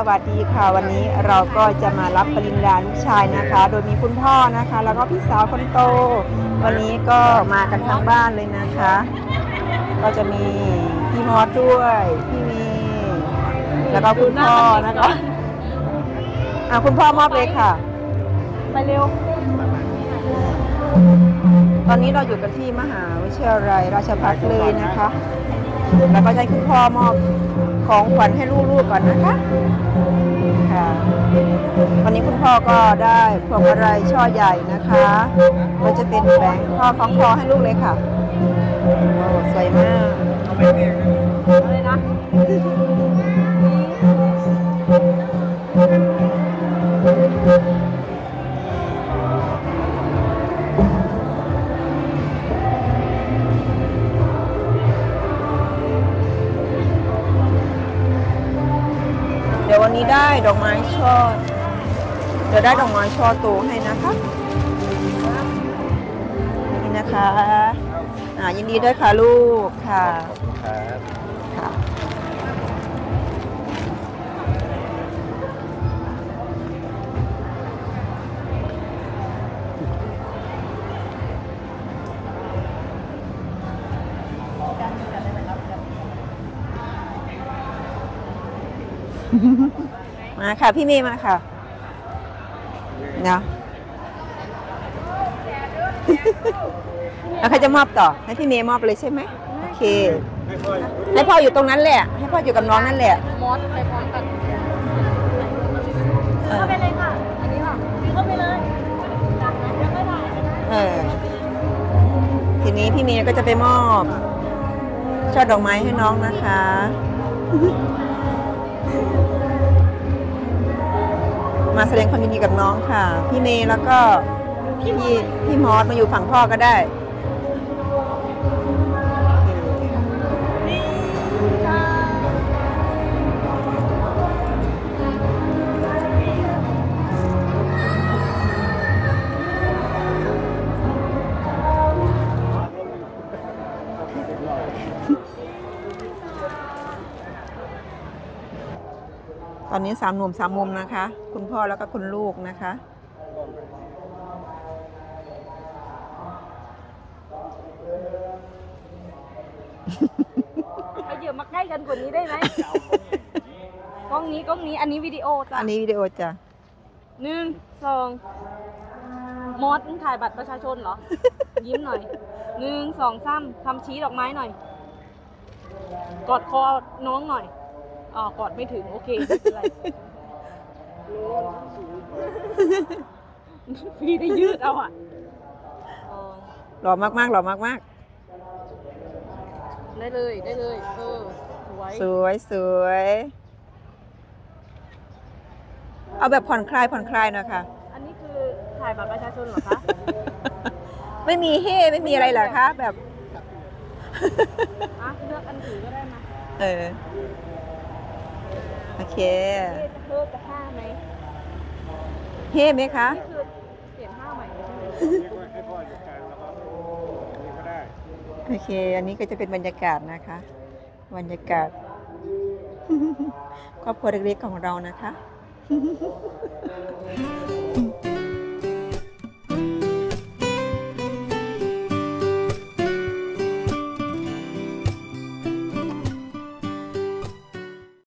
สวัสดีค่ะวันนี้เราก็จะมารับปริญญาลูกชายนะคะ โดยมีคุณพ่อนะคะ แล้วก็พี่สาวคนโต วันนี้ก็มากันทั้งบ้านเลยนะคะ ก็จะมีพี่มอสด้วยพี่เมย์แล้วก็คุณพ่อนะคะอะคุณพ่อมอบเลยค่ะ ไปเร็ว ตอนนี้เราอยู่กันที่มหาวิทยาลัยราชภัฏเลยนะคะ แล้วก็จะให้คุณพ่อมอบ ของขวัญให้ลูกๆก่อนนะคะค่ะวันนี้คุณพ่อก็ได้พวงมาลัยช่อใหญ่นะคะก็จะเป็นแบงค์พ่อของคอให้ลูกเลยค่ะโอ้สวยมากอะไรนะเดี๋ยววั นนี้ได้ดอกไม้ช่อเดี๋ยวได้ดอกไม้ช่อโตให้นะคะนี่นะคะอ่ายินดีด้วยค่ะลูกค่ะครับค่ะ มาค่ะ พี่เมย์มาค่ะเนาะแล้วใครจะมอบต่อให้พี่เมย์มอบเลยใช่ไหมโอเค ให้พ่ออยู่ตรงนั้นแหละ ให้พ่ออยู่กับน้องนั่นแหละ มอสไปพร้อมกันเออเข้าไปเลยค่ะ อันนี้ค่ะซื้อเข้าไปเลยยังไม่ถ่ายเออ ทีนี้พี่เมย์ก็จะไปมอบช่อดอกไม้ให้น้องนะคะ มาแสดงความยินดีกับน้องค่ะ พี่เมย์แล้วก็พี่พี่มอสมาอยู่ฝั่งพ่อก็ได้ อนนี้สามหนุ่มสามมุมนะคะ คุณพ่อแล้วก็คุณลูกนะคะไปเดี๋ยวมาใกล้กันกว่านี้ได้ไหม กล้องนี้กล้องนี้อันนี้วิดีโอจ้ะอันนี้วิดีโอจ้ะหนึ่งสองมอสมึงถ่ายบัตรประชาชนเหรอ ยิ้มหน่อยหนึ่งสองสามทำชี้ดอกไม้หน่อย กอดคอน้องหน่อย อ๋อกอดไม่ถึงโอเคไม่เป็นไรพี่ได้ยืดเอาอะอ๋อหล่อมากๆหล่อมากได้เลยได้เลยเออสวยๆ สวยสวยเอาแบบผ่อนคลายผ่อนคลายหนะคะอันนี้คือถ่ายบัตรประชาชนเหรอคะไม่มีเฮ่ไม่มีอะไรเหรอคะแบบ อะเลือกอันถือก็ได้นะ เออ โอเคเอ๊ะจะเพิ่มจะห้าไหมเฮ้ไหมคะ นี่คือเปลี่ยนห้าใหม่เลยใช่ไหมให้พ่ออยู่กางแล้วก็นี่ก็ได้โอเค อันนี้ก็จะเป็นบรรยากาศนะคะ บรรยากาศ ครอบครัวเล็กๆของเรานะคะ